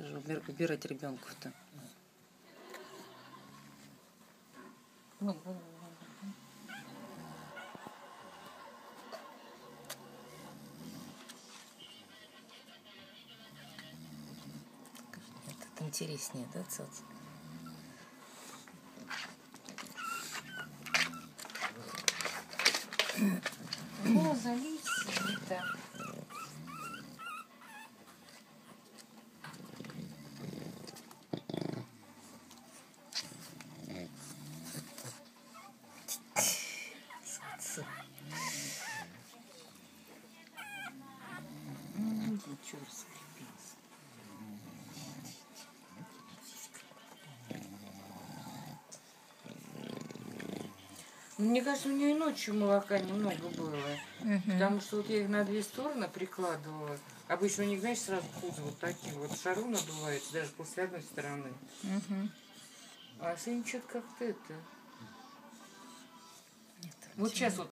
убир- убирать ребенку-то? Вон. Этот интереснее, да, цац? О, залить это. Цац. М, Ничего раскрепился. Мне кажется, у нее и ночью молока немного было. Потому что вот я их на две стороны прикладывала. Обычно у них, знаешь, сразу пузо вот такие вот шару надувается, даже после одной стороны. А сегодня что-то как-то это. Вот сейчас вот